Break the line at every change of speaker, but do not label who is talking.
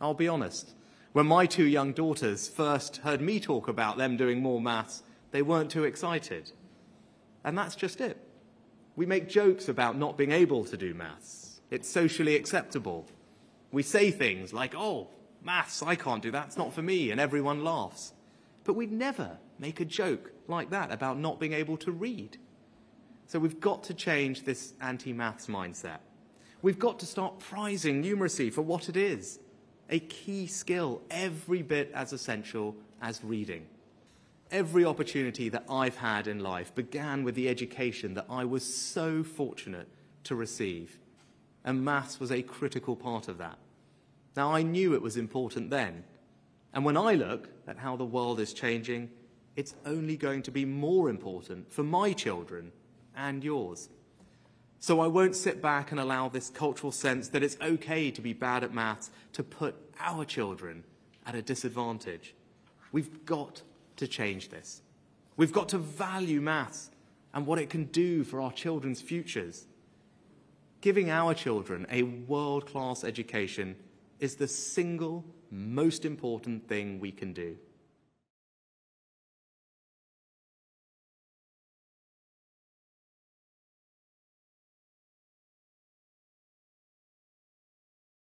I'll be honest. When my two young daughters first heard me talk about them doing more maths, they weren't too excited. And that's just it. We make jokes about not being able to do maths. It's socially acceptable. We say things like, oh, maths, I can't do that, it's not for me, and everyone laughs. But we'd never make a joke like that about not being able to read. So we've got to change this anti maths mindset. We've got to start prizing numeracy for what it is a key skill, every bit as essential as reading. Every opportunity that I've had in life began with the education that I was so fortunate to receive, and maths was a critical part of that. Now, I knew it was important then, and when I look at how the world is changing, it's only going to be more important for my children and yours. So I won't sit back and allow this cultural sense that it's okay to be bad at maths to put our children at a disadvantage. We've got to change this. We've got to value maths and what it can do for our children's futures. Giving our children a world class education is the single most important thing we can do.